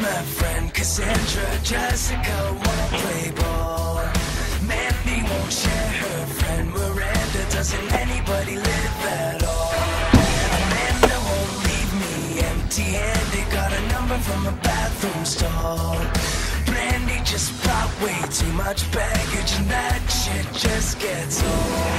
my friend Cassandra. Jessica won't play ball. Mandy won't share her friend Miranda. Doesn't anybody live at empty-handed. Got a number from a bathroom stall. Brandy just brought way too much baggage, and that shit just gets old.